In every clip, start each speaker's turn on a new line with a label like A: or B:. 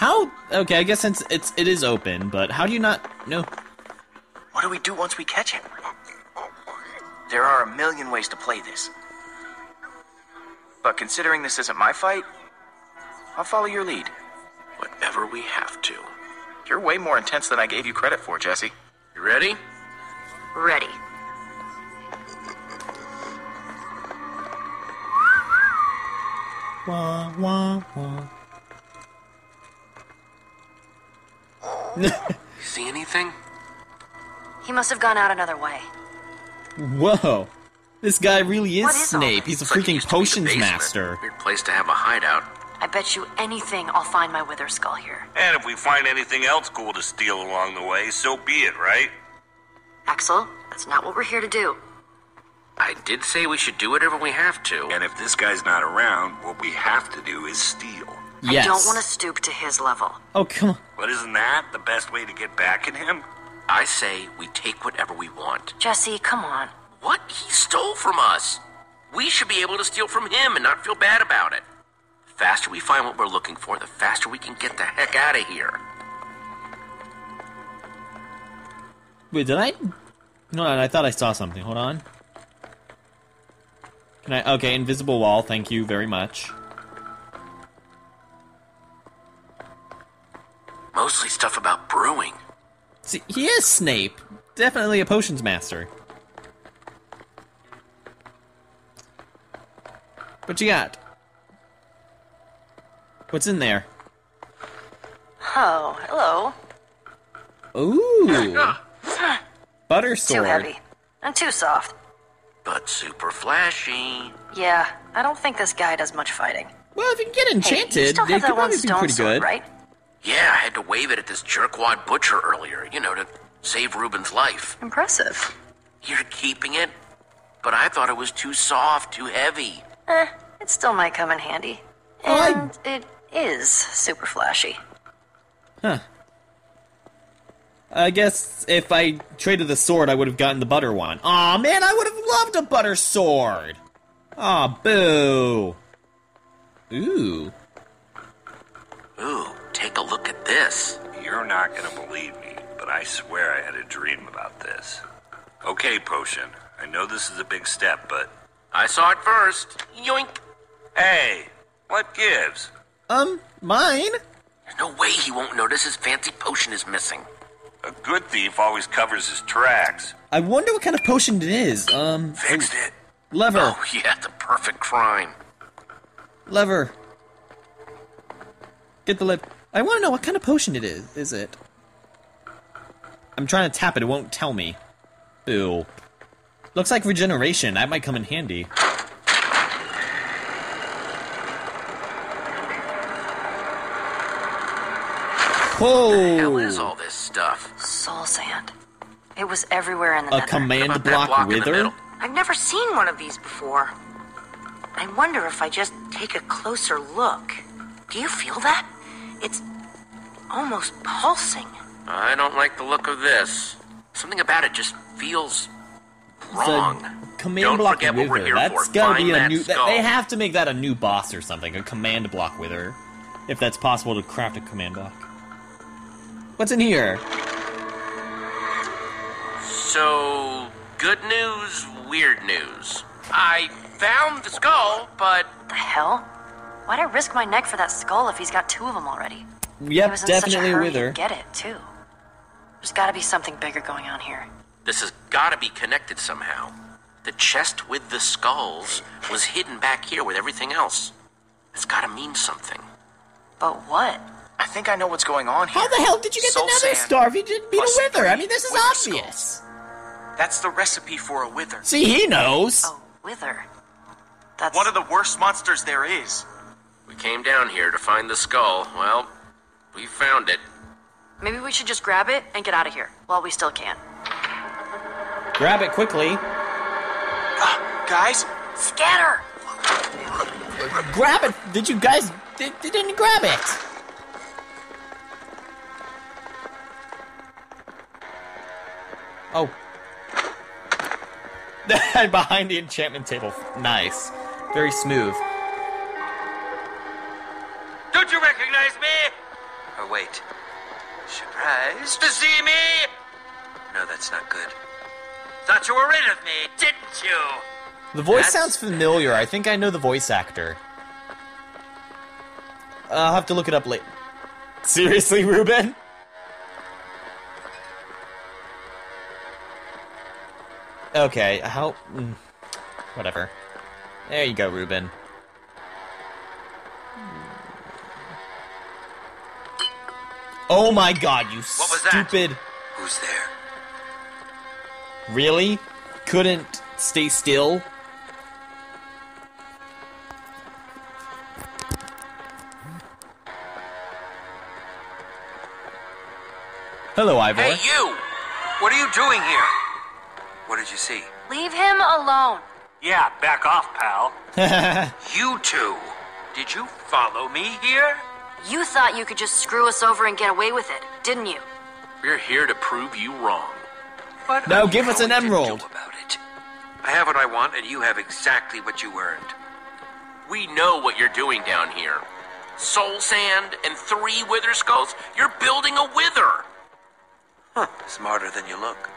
A: through that door.
B: How? Okay, I guess since it's it is open, but how do you not know?
A: What do we do once we catch him? There are a million ways to play this. But considering this isn't my fight, I'll follow your lead. Whatever we have to. You're way more intense than I gave you credit for, Jesse.
C: You ready?
D: Ready.
B: Wah, wah, wah.
C: You see anything?
D: He must have gone out another way.
B: Whoa. This guy really is
D: What is all
B: Snape. He's a
C: It's
B: freaking
C: used to
B: potions master.
C: Weird place to have a hideout.
D: I bet you anything I'll find my wither skull here.
E: And if we find anything else cool to steal along the way, so be it, right?
D: Axel, that's not what we're here to do.
C: I did say we should do whatever we have to.
E: And if this guy's not around, what we have to do is steal.
B: Yes.
D: I don't want to stoop to his level.
B: Oh, come on.
E: But isn't that the best way to get back at him?
C: I say we take whatever we want.
D: Jesse, come on.
C: What? He stole from us. We should be able to steal from him and not feel bad about it. The faster we find what we're looking for, the faster we can get the heck out of here.
B: Wait, did I? No, I thought I saw something. Hold on. Can I? Okay, invisible wall. Thank you very much. See, he is Snape. Definitely a potions master. What you got? What's in there?
D: Oh, hello.
B: Ooh, ah.
D: butter
B: sword.
D: Too heavy. And too soft.
C: But super flashy.
D: Yeah, I don't think this guy does much fighting.
B: Well, if you can get
D: Hey,
B: enchanted,
D: you still
B: it
D: have
B: could
D: that one
B: probably be
D: stone
B: pretty
D: sword,
B: good.
D: right?
C: Yeah, I had to wave it at this jerkwad butcher earlier, you know, to save Reuben's life.
D: Impressive.
C: You're keeping it? But I thought it was too soft, too heavy.
D: Eh, it still might come in handy.
B: Oh, I-
D: And it is super flashy. Huh.
B: I guess if I traded the sword, I would have gotten the butter one. Aw, man, I would have loved a butter sword. Aw, boo. Ooh.
C: Ooh, take a look at this.
E: You're not gonna believe me, but I swear I had a dream about this. Okay, Potion, I know this is a big step, but
C: I saw it first. Yoink.
E: hey, what gives?
B: Um, mine?
C: There's no way he won't notice his fancy potion is missing.
E: A good thief always covers his tracks.
B: I wonder what kind of potion it is. Um,
E: Fixed it.
B: lever,
C: Oh, yeah, the perfect crime.
B: lever. Get the lip. I want to know what kind of potion it is. Is it? I'm trying to tap it. It won't tell me. Boo. Looks like regeneration. That might come in handy.
C: Hell is
B: Whoa!
C: all this stuff?
D: Soul sand. It was everywhere in the
B: A
D: nether.
B: command block,
C: block
B: wither?
D: I've never seen one of these before. I wonder if I just take a closer look. Do you feel that? It's almost pulsing.
C: I don't like the look of this. Something about it just feels wrong.
B: Command
C: Don't
B: block
C: forget what we're
B: wither.
C: here
B: That's
C: for.
B: gotta
C: Find
B: be a new. That,
C: skull.
B: they have to make that a new boss or something. A command block wither, if that's possible to craft a command block. What's in here?
C: So, good news, weird news. I found the skull, but
D: The hell? Why'd I risk my neck for that skull if he's got two of them already?
B: Yep, definitely
D: such a
B: a wither.
D: get it too. There's got to be something bigger going on here.
C: this has gotta be connected somehow. The chest with the skulls was hidden back here with everything else. It's gotta mean something.
D: But what?
A: I think I know what's going on here.
B: How the hell did you get
A: Soul
B: the nether star if you didn't beat a wither? I mean, this is
A: wither
B: obvious.
A: That's the recipe for a wither.
B: See, he knows.
D: Oh, wither. That's
A: One of the worst monsters there is.
C: We came down here to find the skull. Well, we found it.
D: Maybe we should just grab it and get out of here while we still can.
B: Grab it quickly.
A: Uh, guys,
D: Scatter!
B: Grab it. Did you guys? Did, they didn't grab it. Oh. Behind the enchantment table. Nice. Very smooth.
E: Don't
F: Don't you recognize me? Or wait. Surprised to see me? No, that's not good. Thought you were rid of me, didn't you?
B: The voice
F: That's-
B: sounds familiar. I think I know the voice actor. I'll have to look it up later. Seriously, Reuben? Okay, how. mm, Whatever. There you go, Reuben. Oh my god, you
F: What was that?
B: stupid.
F: Who's there?
B: Really? Couldn't stay still? Hello, Ivor.
F: Hey, you! What are you doing here? What did you see?
D: Leave him alone.
E: Yeah, back off, pal.
F: You two! Did you follow me here?
G: You thought you could just screw us over and get away with it, didn't you?
C: We're here to prove you wrong.
F: What
B: Now give us an emerald.
F: about it? I have what I want, and you have exactly what you earned.
C: We know what you're doing down here. Soul sand and three wither skulls. You're building a wither.
F: Huh, smarter than you look.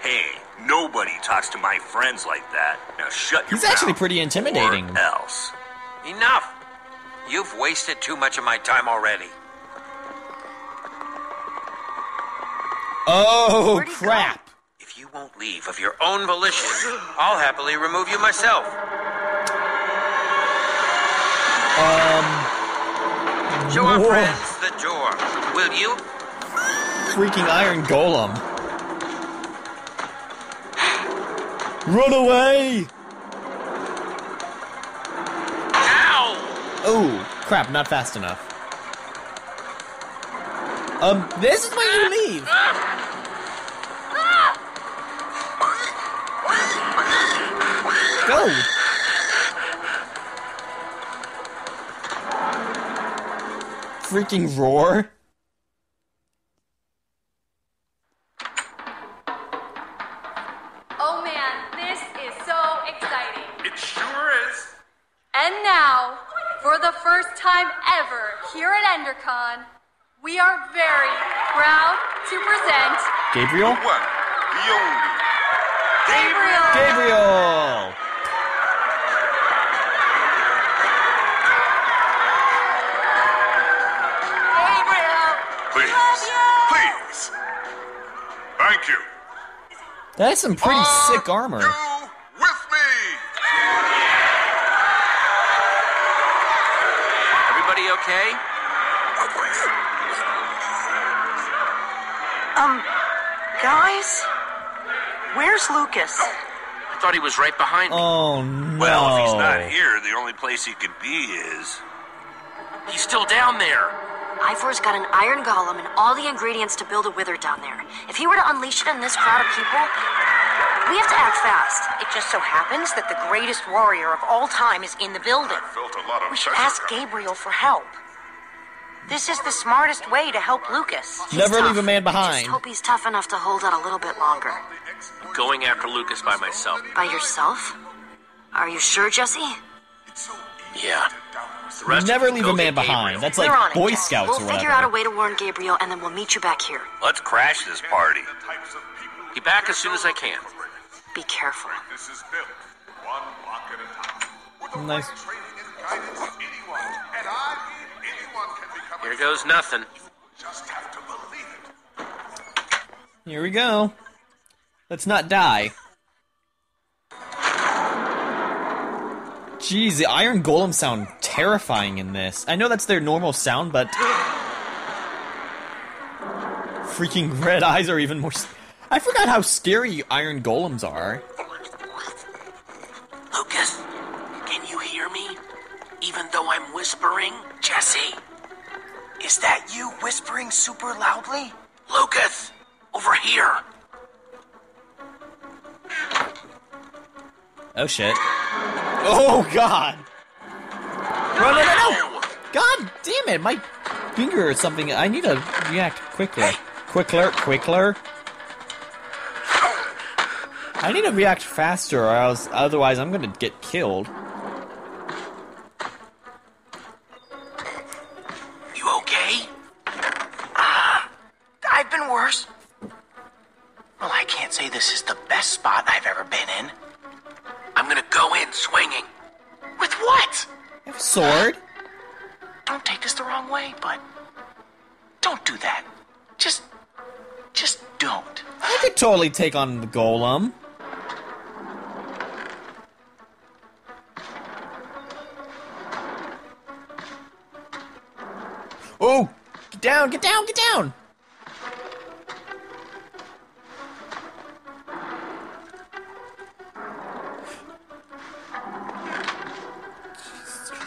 E: Hey, nobody talks to my friends like that. Now shut your
B: He's actually pretty intimidating.
E: Or else.
F: Enough! You've wasted too much of my time already.
B: Oh,
G: Where'd go?
B: crap.
F: If you won't leave of your own volition, I'll happily remove you myself.
B: Um.
F: Show our
B: whoa.
F: friends the door, will you?
B: Freaking Iron Golem. Run away! Oh, crap, not fast enough. Um, this is where you leave. Go! Freaking roar.
H: Oh man, this is so exciting.
E: It sure is.
H: And now, for the first time ever here at EnderCon, we are very proud to present
B: Gabriel?
E: One, the only.
H: Gabriel.
B: Gabriel!
H: Gabriel.
E: Please. Please. Thank you.
B: That is some pretty sick armor.
D: Guys? Where's Lucas?
C: I thought he was right behind me.
B: Oh no.
E: Well, if he's not here, the only place he could be is.
C: He's still down there.
G: Ivor's got an iron golem and all the ingredients to build a wither down there. If he were to unleash it on this crowd of people, we have to act fast.
D: It just so happens that the greatest warrior of all time is in the building.
E: Felt a lot of
D: We should ask Gabriel for help. This is the smartest way to help Lucas.
G: He's
B: Never leave a man
G: I
B: behind.
G: just hope he's tough enough to hold out a little bit longer.
C: Going after Lucas by myself.
G: By yourself? Are you sure, Jesse?
C: Yeah. The rest of
B: Never leave a man behind.
C: Gabriel.
B: That's
D: We're
B: like
D: on it,
B: Boy
D: Jess.
B: Scouts
G: We'll
B: or
G: figure out a way to warn Gabriel, and then we'll meet you back here.
E: Let's crash this party.
C: Be back as soon as I can.
G: Be careful.
I: This is built one block at a time. With the
B: Nice.
I: Right training and guidance, anyone, and I mean anyone can become
C: Here
I: a
C: goes nothing.
I: just have to believe it.
B: Here we go. Let's not die. Jeez, the Iron Golem sound terrifying in this. I know that's their normal sound, but freaking red eyes are even more. I forgot how scary Iron Golems are. Oh shit. Oh god. Run, no, no, no! God damn it, my finger or something. I need to react quickly. Quickler, quickler. I need to react faster, or else otherwise I'm gonna get killed.
A: Take
B: on the golem. Oh! Get down, get down, get down!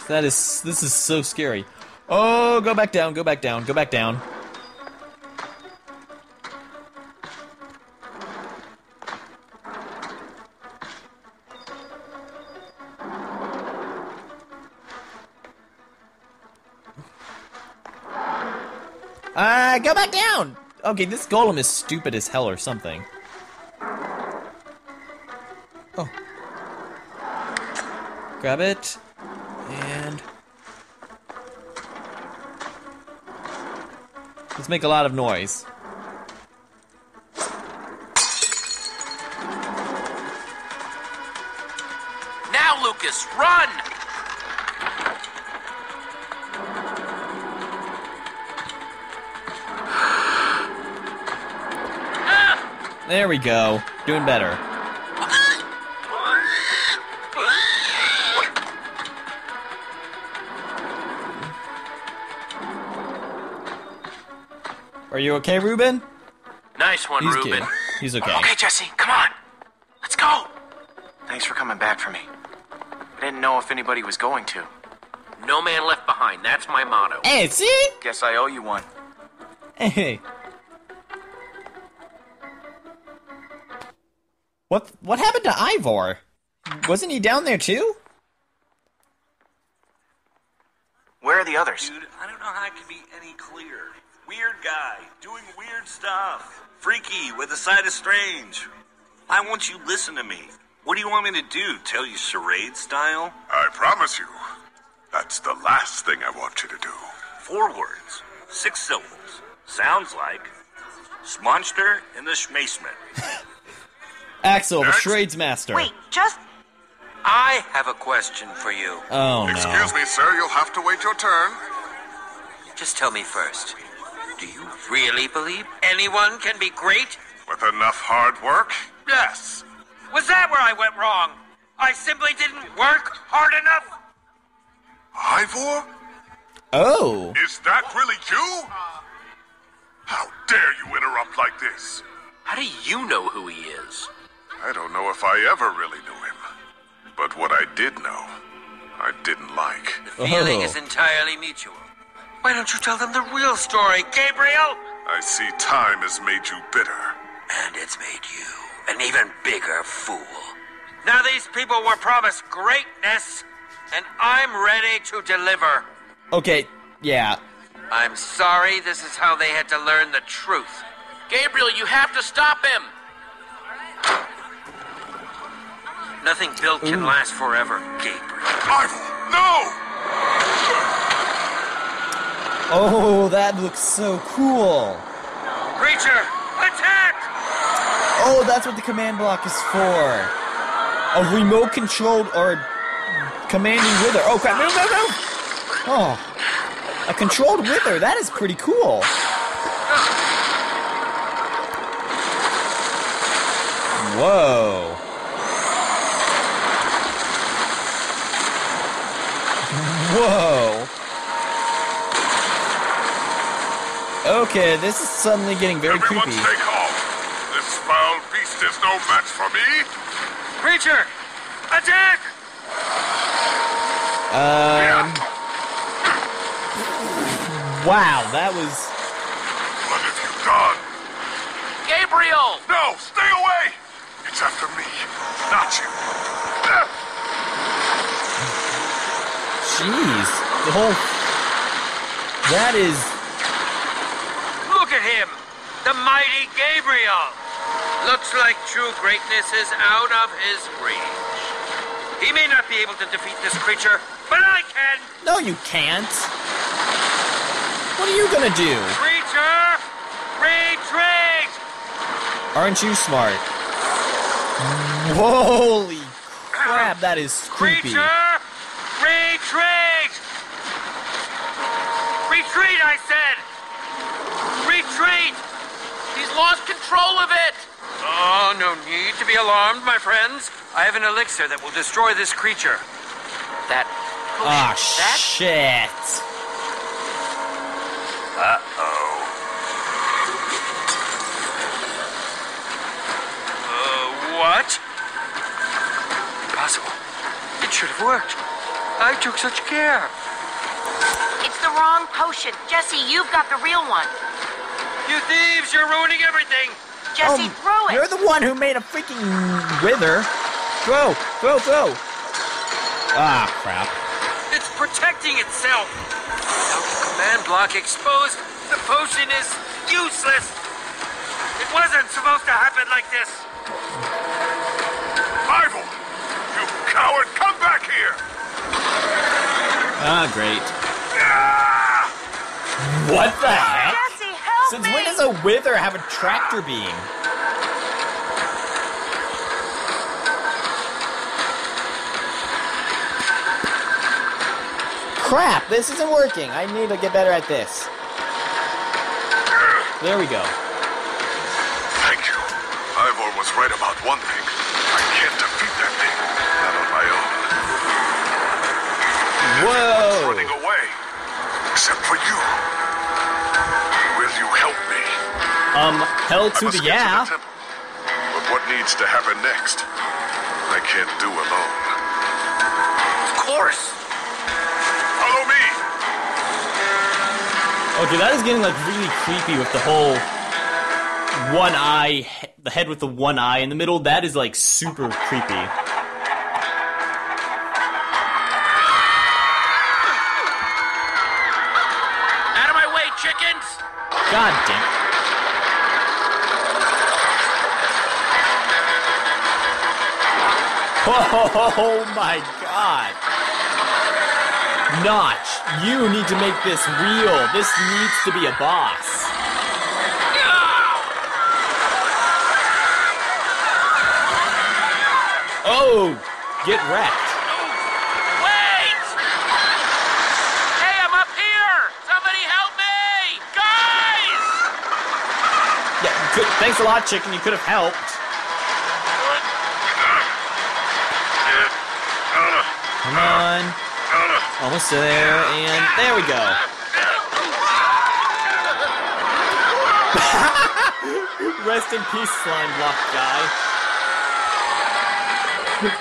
B: That is, this is so scary. Oh, go back down, go back down, go back down. Go back down! Okay, this golem is stupid as hell or something. Oh. Grab it. And... Let's make a lot of noise.
C: Now, Lucas, run!
B: There we go. Doing better. Are you okay, Reuben?
C: Nice one,
B: He's
C: Reuben.
B: good. He's okay.
A: Okay, Jesse, come on. Let's go. Thanks for coming back for me. I didn't know if anybody was going to.
C: No man left behind. That's my motto.
B: Hey, see?
A: Guess I owe you one.
B: Hey. What what happened to Ivor? Wasn't he down there too?
A: Where are the others?
E: Dude, I don't know how I can be any clearer. Weird guy, doing weird stuff. Freaky, with a side of strange. Why won't you listen to me? What do you want me to do? Tell you charade style?
I: I promise you, that's the last thing I want you to do.
E: Four words, six syllables. Sounds like Smonster and the Schmasement.
B: Axel, the
I: Next.
B: Charades Master.
D: Wait, just
F: I have a question for you.
B: Oh no.
I: Excuse me, sir, you'll have to wait your turn.
F: Just tell me first. Do you really believe anyone can be great?
I: With enough hard work, yes.
F: Was that where I went wrong? I simply didn't work hard enough?
I: Ivor?
B: Oh.
I: Is that really you? How dare you interrupt like this?
C: How do you know who he is?
I: I don't know if I ever really knew him. But what I did know, I didn't like.
F: The feeling
B: Oh.
F: is entirely mutual. Why don't you tell them the real story, Gabriel?
I: I see time has made you bitter.
F: And it's made you an even bigger fool. Now these people were promised greatness, and I'm ready to deliver.
B: Okay, yeah.
F: I'm sorry this is how they had to learn the truth.
C: Gabriel, you have to stop him!
F: Nothing built can last forever, Gabriel.
I: Ivor, no!
B: Oh, that looks so cool.
F: Creature, attack!
B: Oh, that's what the command block is for. A remote controlled or commanding wither. Oh crap, move, move, move! Oh. A controlled wither, that is pretty cool. Whoa. Whoa. Okay, this is suddenly getting very
I: Everyone
B: creepy.
I: stay calm. This foul beast is no match for me.
F: Creature, attack!
B: Um. Wow, that was.
I: What have you done?
C: Gabriel!
I: No, stay away! It's after me, not you.
B: Jeez. The whole. That is.
F: Look at him! The mighty Gabriel! Looks like true greatness is out of his reach. He may not be able to defeat this creature, but I can!
B: No, you can't. What are you gonna do?
F: Creature, retreat!
B: Aren't you smart? Holy crap, that is creepy.
F: Creature! Retreat! Retreat, I said! Retreat!
C: He's lost control of it!
F: Oh, no need to be alarmed, my friends. I have an elixir that will destroy this creature.
C: That.
B: Ah,
C: that?
B: shit.
F: Uh, oh Uh, what? Impossible. It should have worked. I took such care.
D: It's the wrong potion. Jesse, you've got the real one.
F: You thieves, you're ruining everything.
D: Jesse,
B: Oh,
D: throw it.
B: You're the one who made a freaking wither. Throw, throw, throw. Ah, crap.
F: It's protecting itself. Without the command block exposed, the potion is useless. It wasn't supposed to happen like this.
I: Rival! You coward, come back here!
B: Ah, great. What the heck?
D: Jesse, help
B: Since
D: me.
B: when does a wither have a tractor beam? Crap, this isn't working. I need to get better at this. There we go.
I: Thank you. Ivor was right about one thing. I can't defeat that thing.
B: Whoa!
I: Running away. Except for you. Will you help me?
B: Um, hell
I: I
B: to the yeah.
I: to the. But what needs to happen next? I can't do alone.
C: Of course!
I: Follow me!
B: Okay, that is getting like really creepy with the whole one eye, the head with the one eye in the middle. That is like super creepy. God damn. Oh my god. Notch, you need to make this real. This needs to be a boss. Oh, get wrecked.
C: Wait! Hey, I'm up here! Somebody help me! Guys!
B: Yeah, good, thanks a lot, chicken. You could have helped. Come on. Almost there, and there we go. Rest in peace, slime block guy.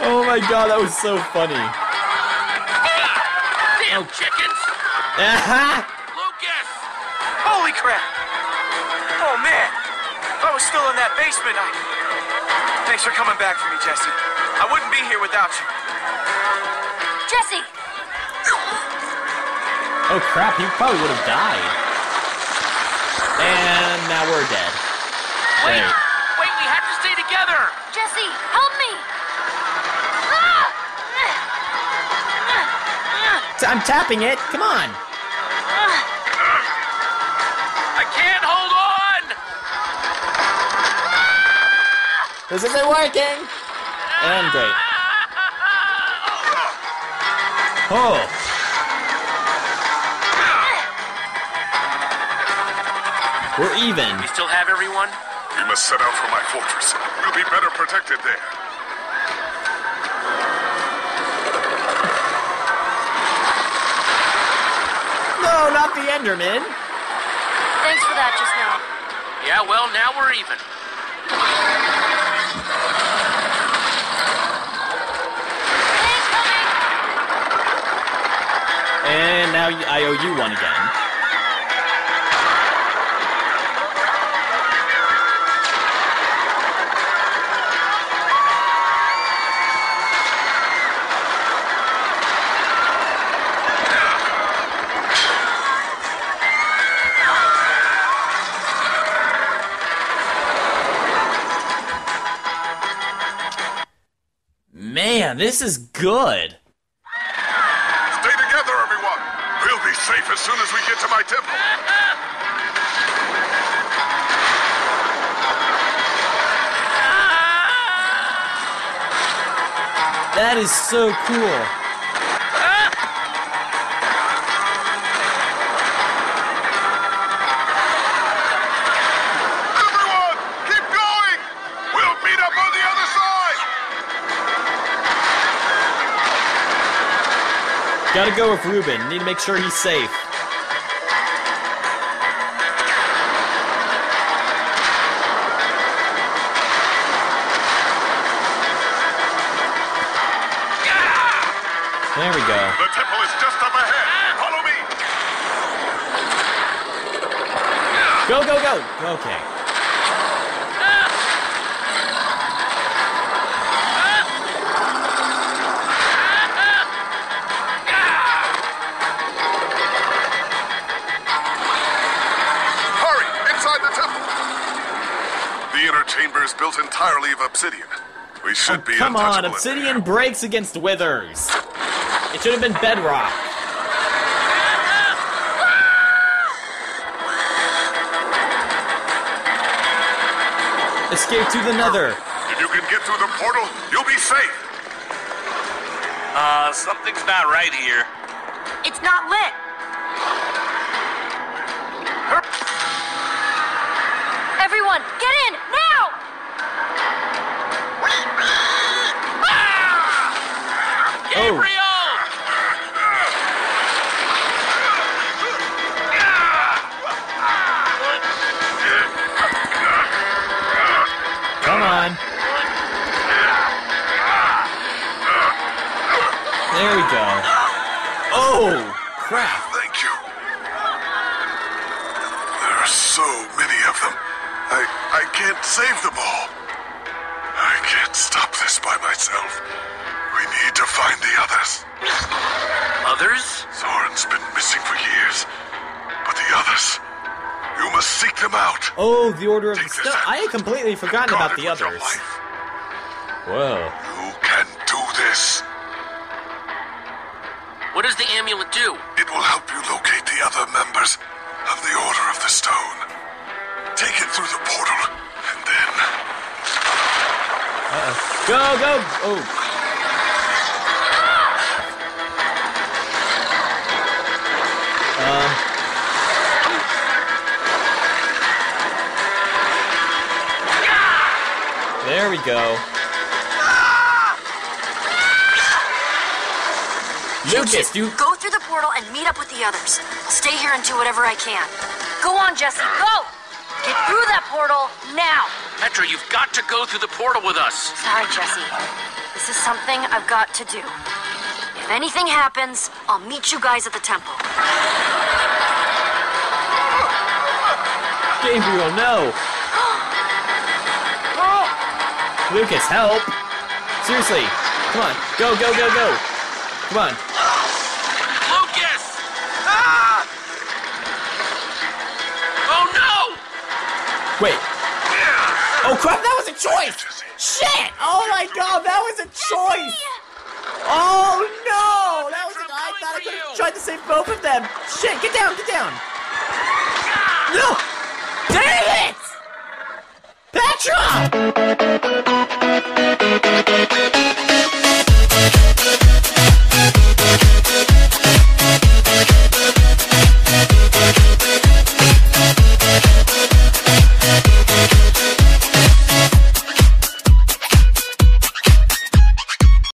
B: Oh my god, that was so funny.
C: Damn chickens! Lucas!
A: Holy crap! Oh man! If I was still in that basement, I. Thanks for coming back for me, Jesse. I wouldn't be here without you.
H: Jesse!
B: oh crap, he probably would have died. And now we're dead.
C: Wait!
B: Great.
C: Wait, we have to stay together!
H: Jesse, help me! Ah!
B: T- I'm tapping it. Come on. This isn't working. And great. Oh. We're even.
C: We still have everyone?
I: We must set out for my fortress. We'll be better protected there.
B: No, not the Enderman.
H: Thanks for that just now.
C: Yeah, well, now we're even.
B: And now I owe you one again. Man, this is good.
I: Soon as we get to my temple.
B: That is so cool.
I: Everyone, keep going! We'll meet up on the other side!
B: Gotta go with Reuben. Need to make sure he's safe. We go.
I: The temple is just up ahead. Follow me!
B: Go, go, go! Okay.
I: Hurry! Inside the temple! The inner chamber is built entirely of obsidian. We should oh, be
B: Oh, Come on, Obsidian breaks against withers. It should have been bedrock. Escape to the nether.
I: If you can get through the portal, you'll be safe.
E: Uh, something's not right here.
D: It's not lit.
B: There we go. Oh, crap.
I: Thank you. There are so many of them. I I can't save them all. I can't stop this by myself. We need to find the others.
C: Others?
I: Soren's been missing for years. But the others, you must seek them out.
B: Oh, the Order of the
I: Take this
B: Stone. I had completely forgotten about the others. Whoa.
C: What does the amulet do?
I: It will help you locate the other members of the Order of the Stone. Take it through the portal, and then
B: Go, go! Oh. Um. There we go. Lucas, you.
G: Go through the portal and meet up with the others. I'll stay here and do whatever I can. Go on, Jesse. Go! Get through that portal now.
C: Petra, you've got to go through the portal with us.
G: Sorry, Jesse. This is something I've got to do. If anything happens, I'll meet you guys at the temple.
B: Gabriel, no! Lucas, help! Seriously, come on, go, go, go, go! Come on. Wait. Oh crap, that was a choice! Shit! Oh my god, that was a choice! Oh no! That was a, I thought I could have tried to save both of them! Shit, get down, get down! No! Damn it! Petra!